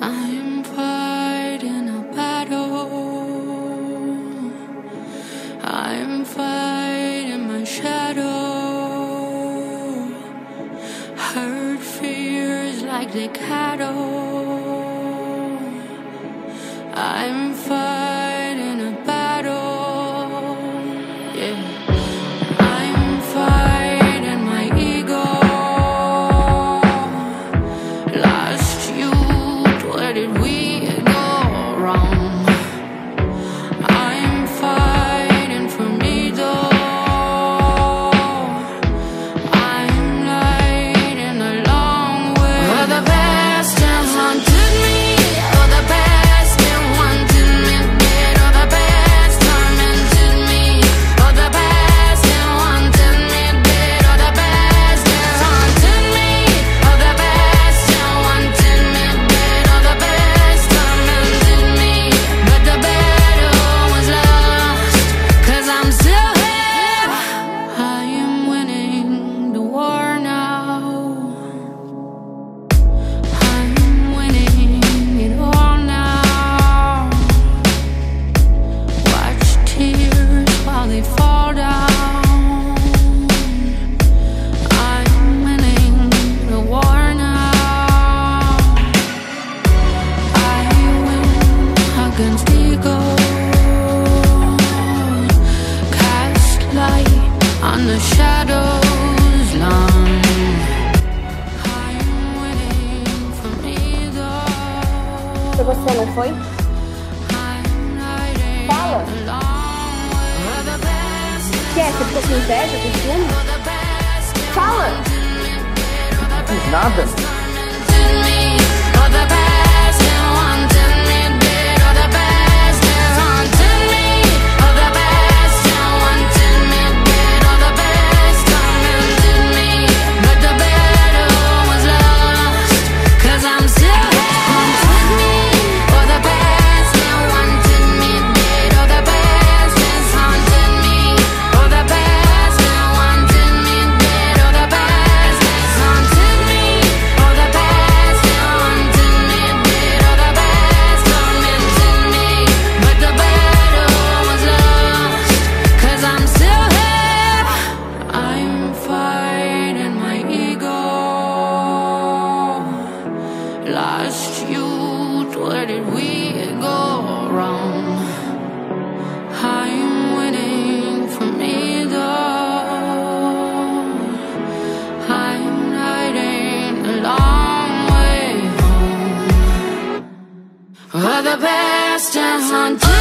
I'm fighting a battle. I'm fighting my shadow. Hurt fears like the cattle. I'm fighting. Foi você, não foi? Fala! O que é? Você ficou inveja do filme? Fala! Nada! lost you. Where did we go wrong? I'm waiting for me though. I'm a long way home. The best and until.